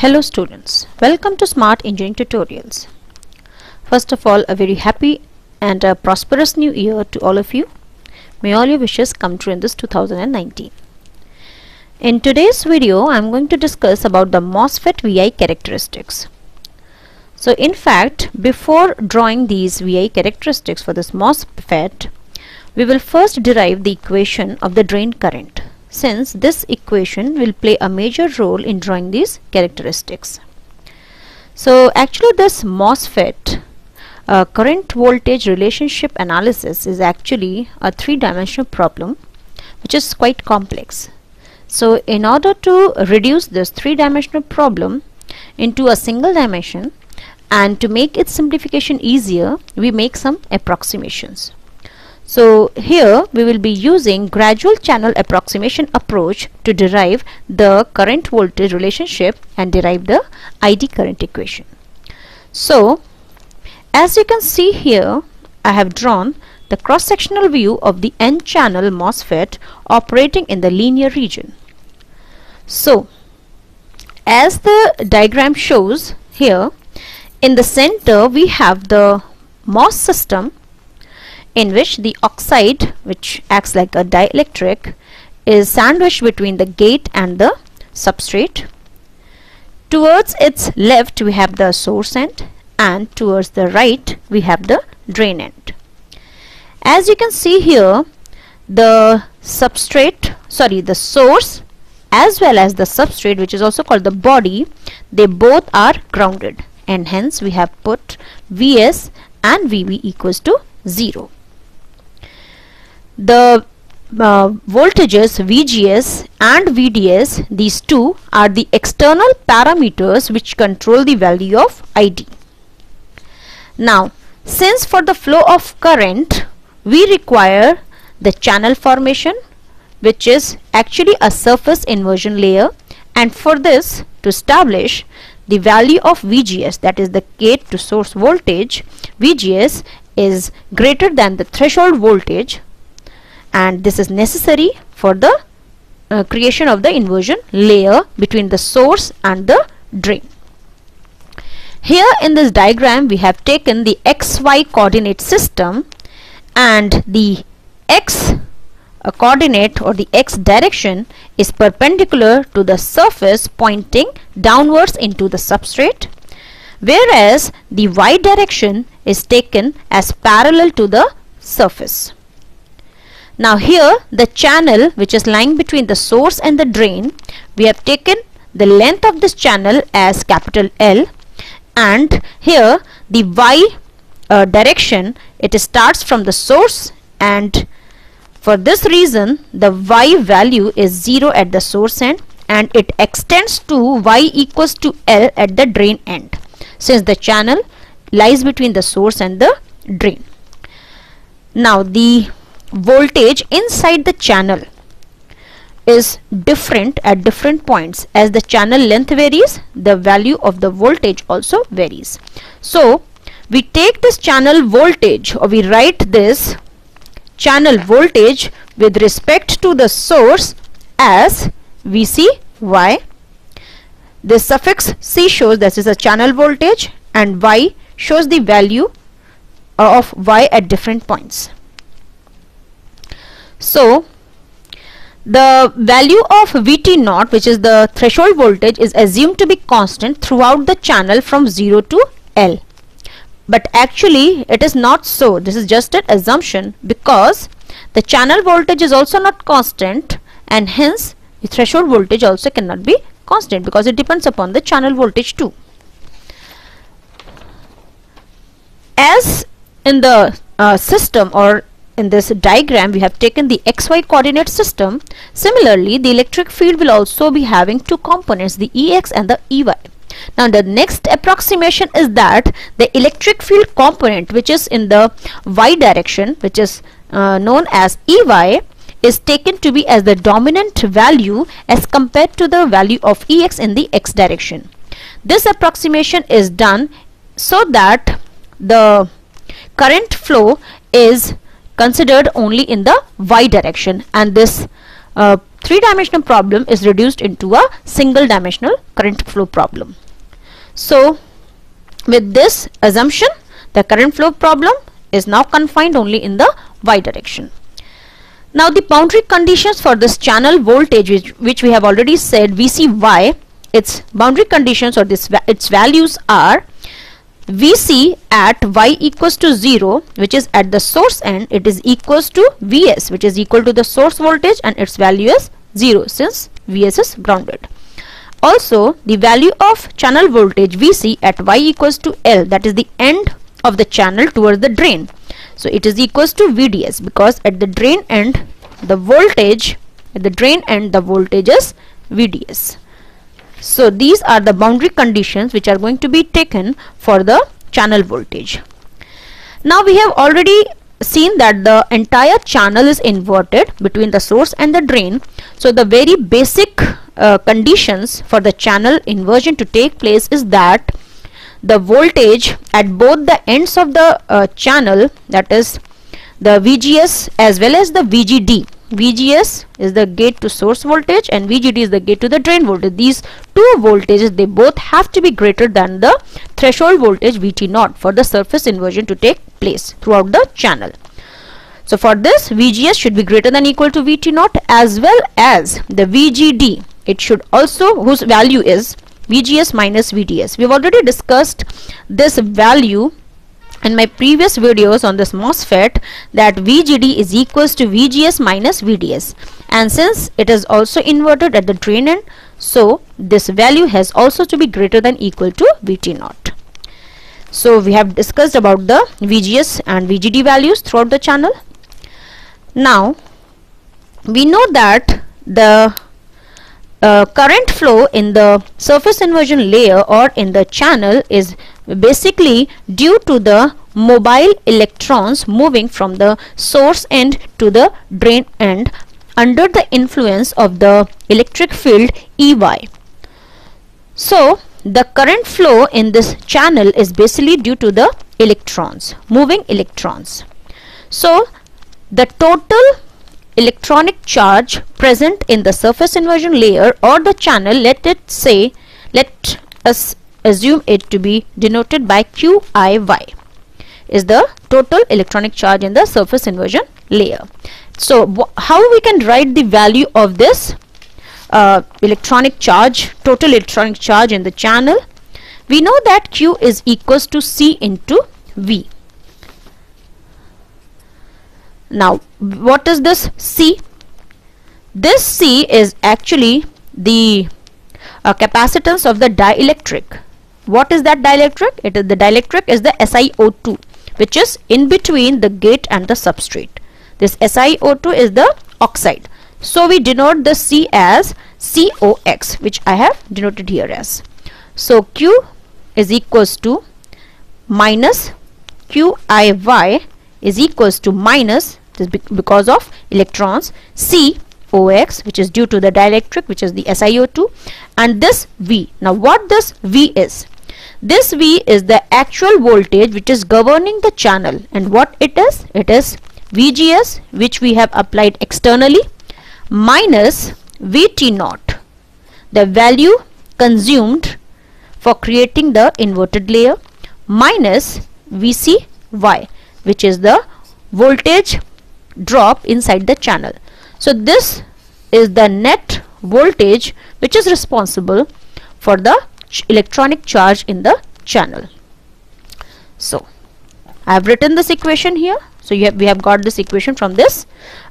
Hello students, welcome to Smart Engineering Tutorials. First of all, a very happy and a prosperous new year to all of you. May all your wishes come true in this 2019. In today's video, I am going to discuss about the MOSFET VI characteristics. So in fact, before drawing these VI characteristics for this MOSFET, we will first derive the equation of the drain current since this equation will play a major role in drawing these characteristics. So actually this MOSFET uh, current voltage relationship analysis is actually a three-dimensional problem which is quite complex. So in order to reduce this three-dimensional problem into a single dimension and to make its simplification easier we make some approximations. So here we will be using gradual channel approximation approach to derive the current voltage relationship and derive the ID current equation. So as you can see here I have drawn the cross-sectional view of the n-channel MOSFET operating in the linear region. So as the diagram shows here in the center we have the MOS system in which the oxide which acts like a dielectric is sandwiched between the gate and the substrate. Towards its left we have the source end and towards the right we have the drain end. As you can see here the substrate sorry the source as well as the substrate which is also called the body they both are grounded and hence we have put Vs and Vb equals to 0 the uh, voltages VGS and VDS these two are the external parameters which control the value of ID. Now since for the flow of current we require the channel formation which is actually a surface inversion layer and for this to establish the value of VGS that is the gate to source voltage VGS is greater than the threshold voltage and this is necessary for the uh, creation of the inversion layer between the source and the drain. Here in this diagram we have taken the xy coordinate system and the x uh, coordinate or the x direction is perpendicular to the surface pointing downwards into the substrate whereas the y direction is taken as parallel to the surface. Now here the channel which is lying between the source and the drain we have taken the length of this channel as capital L and here the y uh, direction it starts from the source and for this reason the y value is 0 at the source end and it extends to y equals to L at the drain end since the channel lies between the source and the drain. Now the voltage inside the channel is different at different points. As the channel length varies the value of the voltage also varies. So we take this channel voltage or we write this channel voltage with respect to the source as VCY this suffix C shows this is a channel voltage and Y shows the value of Y at different points so the value of Vt naught which is the threshold voltage is assumed to be constant throughout the channel from 0 to L. But actually it is not so. This is just an assumption because the channel voltage is also not constant and hence the threshold voltage also cannot be constant because it depends upon the channel voltage too. As in the uh, system or in this diagram we have taken the xy coordinate system. Similarly the electric field will also be having two components the ex and the ey now the next approximation is that the electric field component which is in the y direction which is uh, known as ey is taken to be as the dominant value as compared to the value of ex in the x direction. This approximation is done so that the current flow is considered only in the y direction and this uh, three-dimensional problem is reduced into a single dimensional current flow problem. So with this assumption the current flow problem is now confined only in the y direction. Now the boundary conditions for this channel voltage which, which we have already said VCY its boundary conditions or this its values are Vc at y equals to 0 which is at the source end it is equals to Vs which is equal to the source voltage and its value is 0 since Vs is grounded. Also the value of channel voltage Vc at y equals to L that is the end of the channel towards the drain. So it is equals to VDS because at the drain end the voltage at the drain end the voltage is VDS. So these are the boundary conditions which are going to be taken for the channel voltage. Now we have already seen that the entire channel is inverted between the source and the drain. So the very basic uh, conditions for the channel inversion to take place is that the voltage at both the ends of the uh, channel that is the VGS as well as the VGD VGS is the gate to source voltage and VGD is the gate to the drain voltage. These two voltages they both have to be greater than the threshold voltage VT naught for the surface inversion to take place throughout the channel. So for this VGS should be greater than equal to VT naught as well as the VGD. It should also whose value is VGS minus VDS. We've already discussed this value in my previous videos on this MOSFET that VGD is equals to VGS minus VDS and since it is also inverted at the drain end so this value has also to be greater than equal to VT. So we have discussed about the VGS and VGD values throughout the channel. Now we know that the uh, current flow in the surface inversion layer or in the channel is basically due to the mobile electrons moving from the source end to the drain end under the influence of the electric field EY. So the current flow in this channel is basically due to the electrons, moving electrons. So the total electronic charge present in the surface inversion layer or the channel let it say let us assume it to be denoted by QIY is the total electronic charge in the surface inversion layer. So how we can write the value of this uh, electronic charge, total electronic charge in the channel? We know that Q is equals to C into V. Now what is this C? This C is actually the uh, capacitance of the dielectric. What is that dielectric? It is the dielectric is the SiO2 which is in between the gate and the substrate. This SiO2 is the oxide. So we denote the C as COX which I have denoted here as. So Q is equals to minus QIY is equals to minus this because of electrons C OX which is due to the dielectric which is the SiO2 and this V. Now what this V is? This V is the actual voltage which is governing the channel. And what it is? It is VGS which we have applied externally minus VT naught the value consumed for creating the inverted layer minus VCY which is the voltage drop inside the channel. So this is the net voltage which is responsible for the ch electronic charge in the channel. So I have written this equation here. So have, we have got this equation from this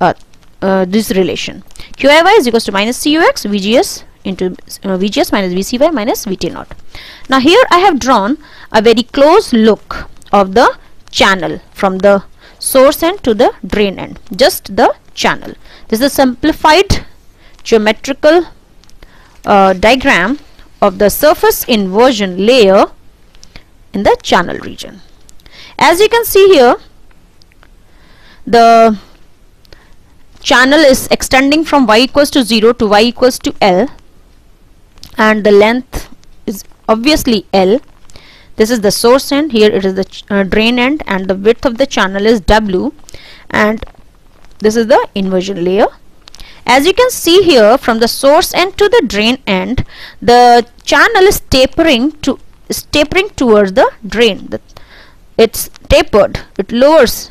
uh, uh, this relation. QIY is equals to minus COX VGS into uh, VGS minus VCY minus VT naught. Now here I have drawn a very close look of the channel from the source end to the drain end just the channel this is a simplified geometrical uh, diagram of the surface inversion layer in the channel region. As you can see here, the channel is extending from y equals to 0 to y equals to L and the length is obviously L. This is the source end, here it is the uh, drain end and the width of the channel is W. And this is the inversion layer. As you can see here from the source end to the drain end the channel is tapering to is tapering towards the drain. The, it's tapered. It lowers.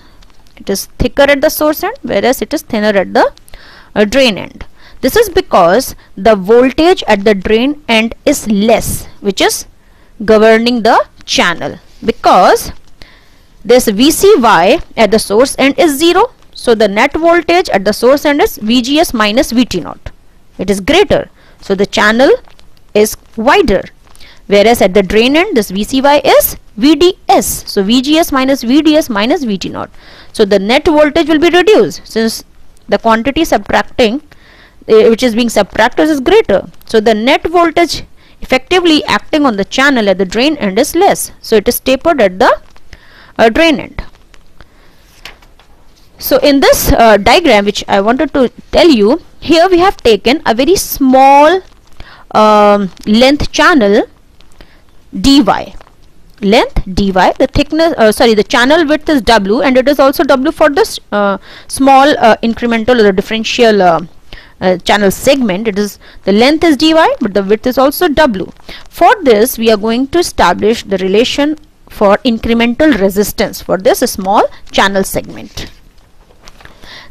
It is thicker at the source end whereas it is thinner at the uh, drain end. This is because the voltage at the drain end is less which is governing the channel. Because this VCY at the source end is 0 so the net voltage at the source end is VGS minus VT naught. It is greater so the channel is wider. Whereas at the drain end this VCY is VDS so VGS minus VDS minus VT naught. So the net voltage will be reduced. Since the quantity subtracting uh, which is being subtracted is greater. So the net voltage effectively acting on the channel at the drain end is less. So it is tapered at the uh, drain end. So in this uh, diagram which I wanted to tell you here we have taken a very small um, length channel dy. Length dy the thickness uh, sorry the channel width is w and it is also w for this uh, small uh, incremental or differential uh, channel segment. It is the length is dy but the width is also w. For this we are going to establish the relation for incremental resistance for this small channel segment.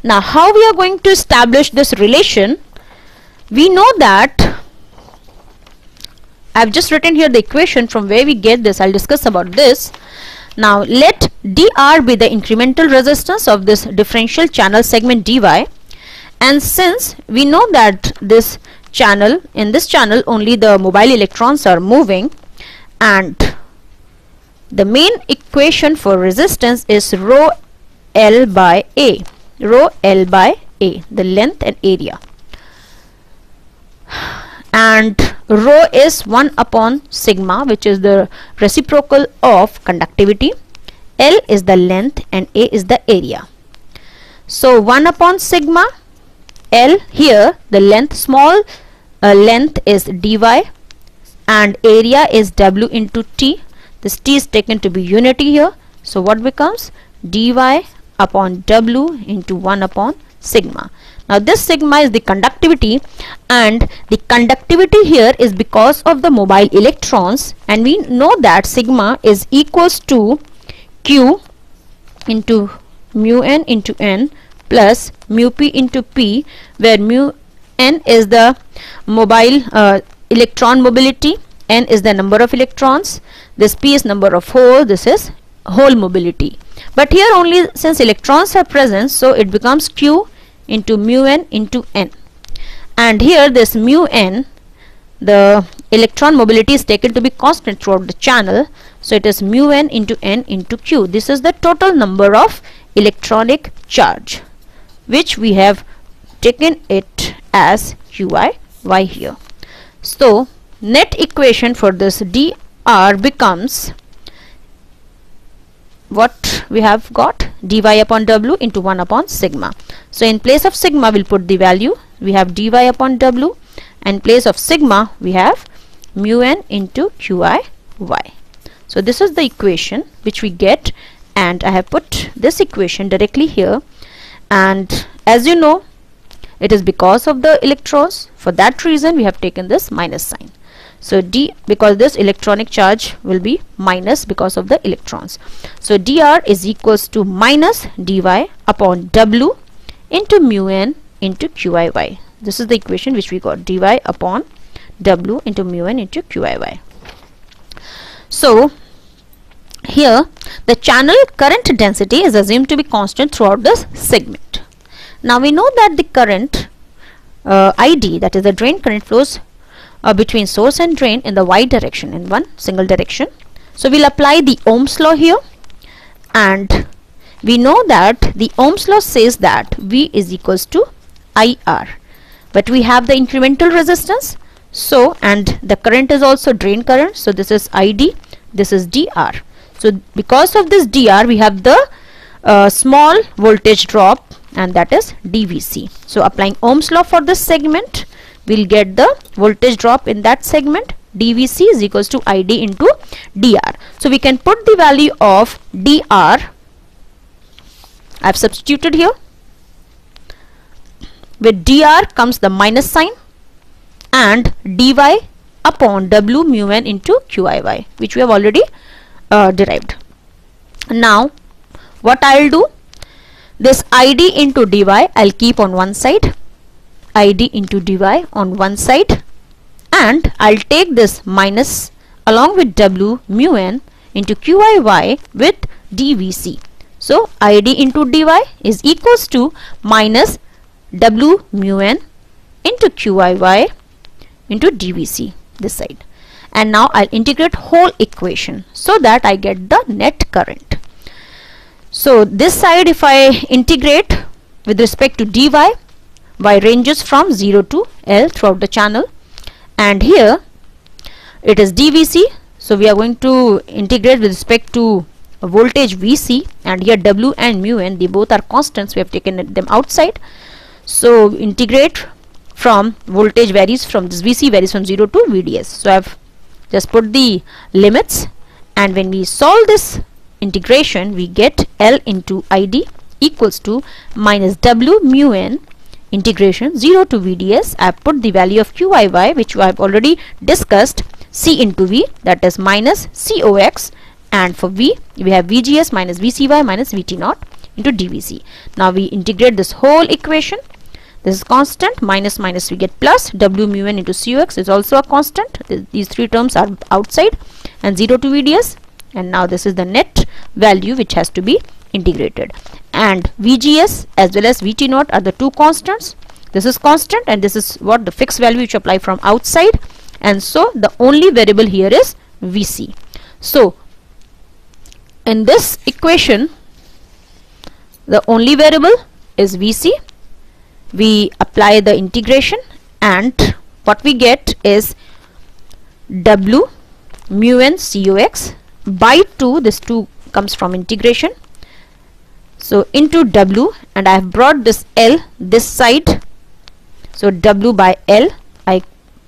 Now how we are going to establish this relation? We know that I've just written here the equation from where we get this. I'll discuss about this. Now let dr be the incremental resistance of this differential channel segment dy and since we know that this channel in this channel only the mobile electrons are moving and the main equation for resistance is rho L by A rho L by A the length and area. And rho is 1 upon sigma which is the reciprocal of conductivity. L is the length and A is the area. So 1 upon sigma L here the length small uh, length is dy and area is W into T. This T is taken to be unity here. So what becomes? dy upon W into 1 upon sigma. Now this sigma is the conductivity and the conductivity here is because of the mobile electrons and we know that sigma is equals to q into mu n into n plus mu p into p where mu n is the mobile uh, electron mobility n is the number of electrons this p is number of hole this is hole mobility. But here only since electrons are present so it becomes q into mu n into n. And here this mu n the electron mobility is taken to be constant throughout the channel. So it is mu n into n into q. This is the total number of electronic charge which we have taken it as qi y here. So net equation for this dr becomes what we have got? Dy upon w into 1 upon sigma. So in place of sigma we'll put the value. We have dy upon w. And place of sigma we have mu n into qi y. So this is the equation which we get. And I have put this equation directly here and as you know it is because of the electrons. For that reason we have taken this minus sign. So d because this electronic charge will be minus because of the electrons. So dr is equals to minus dy upon w into mu n into qiy this is the equation which we got. Dy upon w into mu n into qiy so here, the channel current density is assumed to be constant throughout this segment. Now we know that the current uh, ID, that is the drain current flows uh, between source and drain in the y direction, in one single direction. So we'll apply the Ohm's law here. And we know that the Ohm's law says that V is equals to IR but we have the incremental resistance. So and the current is also drain current. So this is ID this is DR so because of this dr we have the uh, small voltage drop and that is dvc so applying ohm's law for this segment we'll get the voltage drop in that segment dvc is equals to id into dr so we can put the value of dr i've substituted here. With dr comes the minus sign and dy upon w mu n into qiy which we have already uh, derived. Now what I'll do this id into dy I'll keep on one side id into dy on one side and I'll take this minus along with w mu n into qiy with dvc. So id into dy is equals to minus w mu n into qiy into dvc this side and now I'll integrate whole equation so that I get the net current. So this side if I integrate with respect to dy y ranges from 0 to L throughout the channel and here it is dvc. So we are going to integrate with respect to voltage vc and here w and mu n they both are constants. We have taken them outside. So integrate from voltage varies from this vc varies from 0 to vds. So i've just put the limits and when we solve this integration we get L into ID equals to minus W mu n integration 0 to VDS I put the value of QIY which I have already discussed C into V that is minus COX and for V we have VGS minus VCY minus VT naught into DVC. Now we integrate this whole equation this is constant minus minus we get plus. W mu n into cox is also a constant. Th these three terms are outside. And 0 to vds and now this is the net value which has to be integrated. And vgs as well as vt naught are the two constants. This is constant and this is what the fixed value which apply from outside. And so the only variable here is vc so in this equation the only variable is vc we apply the integration and what we get is w mu n cox by 2 this 2 comes from integration. So into w and I have brought this L this side. So w by L I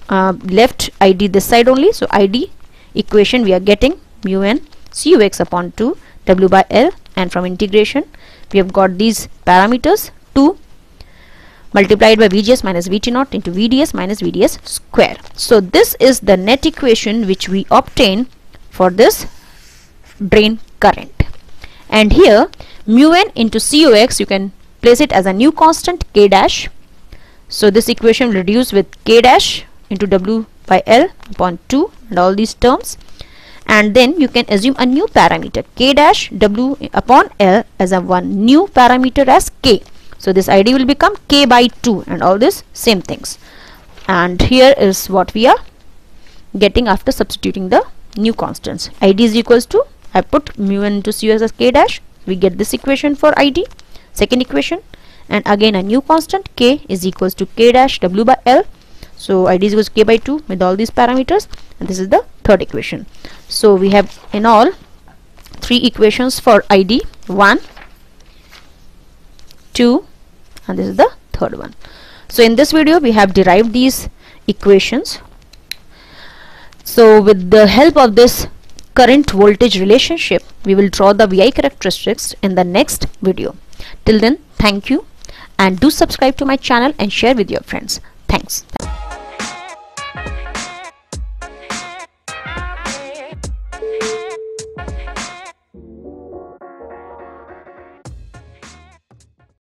uh, left id this side only. So id equation we are getting mu n cox upon 2 w by L and from integration we have got these parameters 2 multiplied by VGS minus VT naught into VDS minus VDS square. So this is the net equation which we obtain for this drain current. And here mu n into COX you can place it as a new constant K dash. So this equation will reduce with K dash into W by L upon 2 and all these terms and then you can assume a new parameter K dash W upon L as a one new parameter as K so this id will become k by 2 and all this same things. And here is what we are getting after substituting the new constants. Id is equals to I put mu n into cs as k dash. We get this equation for id second equation. And again a new constant k is equals to k dash w by l. So id is equals to k by 2 with all these parameters. And this is the third equation. So we have in all three equations for id 1 2 and this is the third one. So in this video we have derived these equations. So with the help of this current voltage relationship we will draw the VI characteristics in the next video. Till then thank you. And do subscribe to my channel and share with your friends. Thanks